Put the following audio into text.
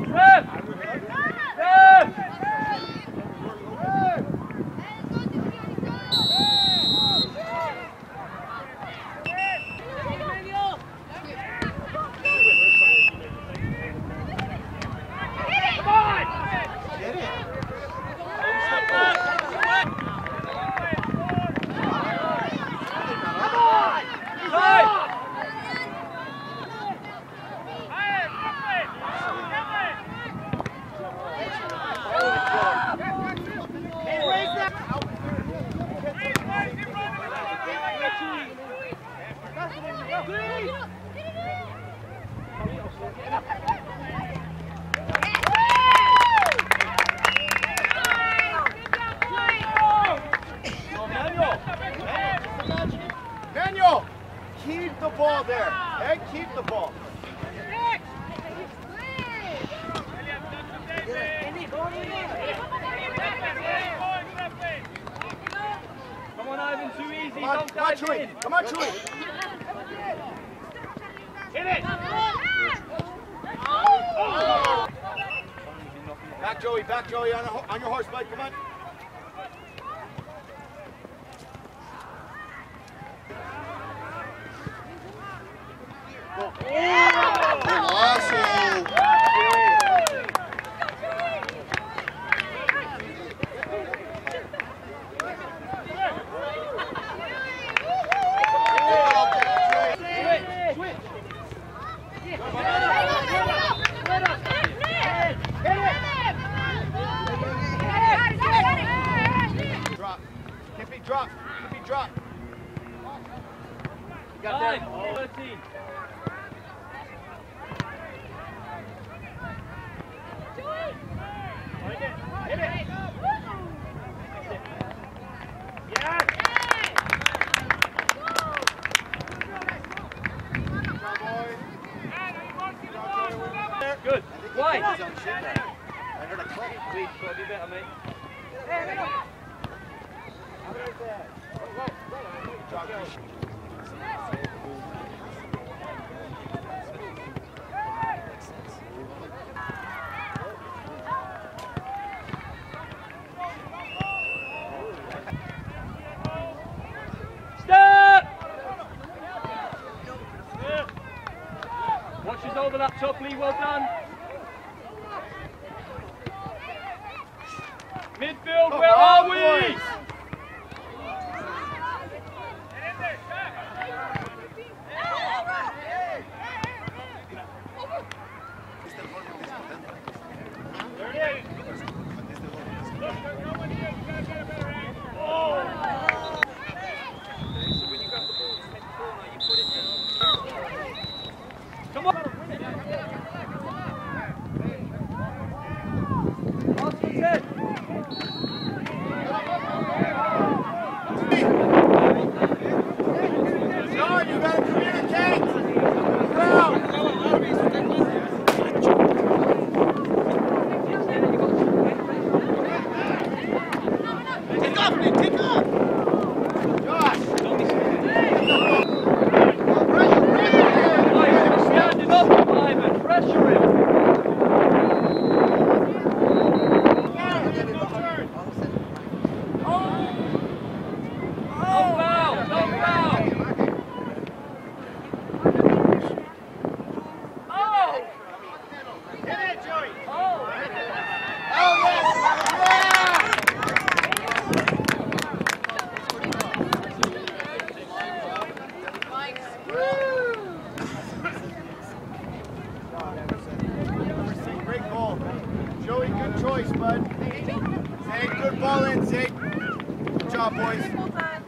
Red! Keep the ball there. And keep the ball. Come on, Ivan, too easy. Come on, Don't come on, in. Come on, Chewy. Hit it. Back, Joey. Back, Joey. On, ho- on your horse, bud. Come on. Drop. Kippy, drop. You got that? 13. Good. Wide. I heard a click. Please, gotta be better, mate. Drop. Stop! Over that top, Lee. Well done. Midfield, Come where on, are we? boys. Come on. Austin said. John, you gotta communicate. Ground. Take off, man. Take off. Josh. Ivan, standing up, Ivan. Pressure him. Don't foul, don't foul. Oh! Hit it, Joey. Oh! Oh, yes. Yeah. Great ball. Joey, good choice, bud. Zay, good ball in, Zay. Good job, boys.